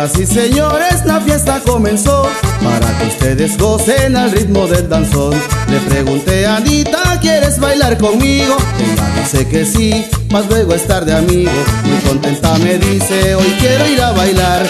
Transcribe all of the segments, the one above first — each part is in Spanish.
y señores, la fiesta comenzó. Para que ustedes gocen al ritmo del danzón. Le pregunté a Anita, ¿quieres bailar conmigo? Ella dice que sí, más luego estar de amigo. Muy contenta me dice, hoy quiero ir a bailar.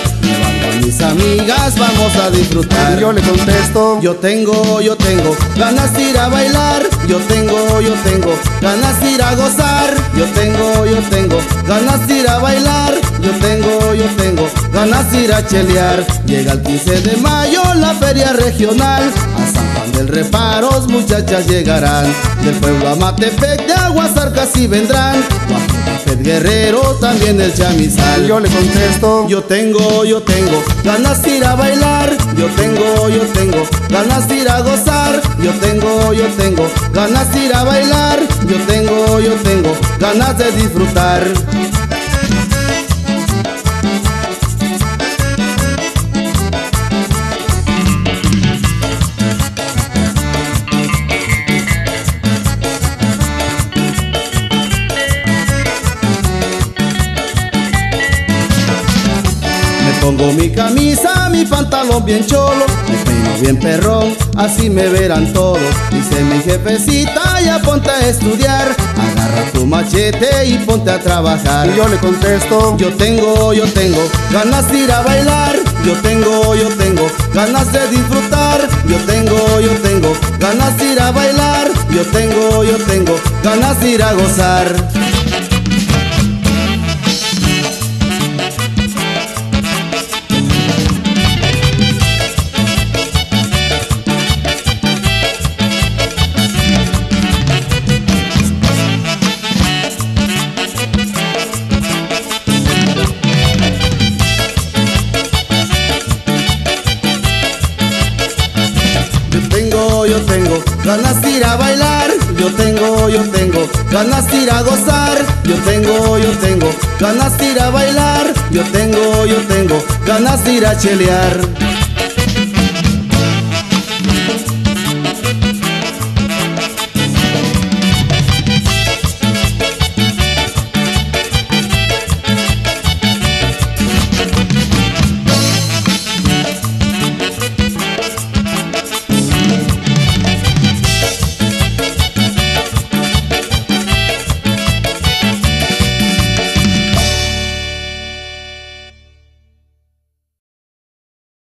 Con mis amigas vamos a disfrutar. Yo le contesto. Yo tengo, yo tengo ganas de ir a bailar. Yo tengo, yo tengo ganas de ir a gozar. Yo tengo, yo tengo ganas de ir a bailar. Yo tengo, yo tengo ganas de ir a chelear. Llega el 15 de mayo la feria regional. A San Juan del Reparos muchachas llegarán. Del pueblo a Matepec de Aguasar casi vendrán. Guajira, Guerrero también el chamizal. Yo le contesto. Yo tengo, yo tengo ganas de ir a bailar. Yo tengo, yo tengo ganas de ir a gozar. Yo tengo, yo tengo ganas de ir a bailar. Yo tengo, yo tengo ganas de disfrutar Pongo mi camisa, mi pantalón bien cholo, me peino bien perrón, así me verán todos. Dice mi jefecita, ya ponte a estudiar, agarra tu machete y ponte a trabajar. Y yo le contesto, yo tengo, yo tengo ganas de ir a bailar, yo tengo, yo tengo ganas de disfrutar, yo tengo, yo tengo ganas de ir a bailar, yo tengo, yo tengo ganas de ir a gozar. Yo tengo ganas de ir a bailar, yo tengo, yo tengo ganas de ir a gozar, yo tengo, yo tengo ganas de ir a bailar, yo tengo, yo tengo ganas de ir a chelear.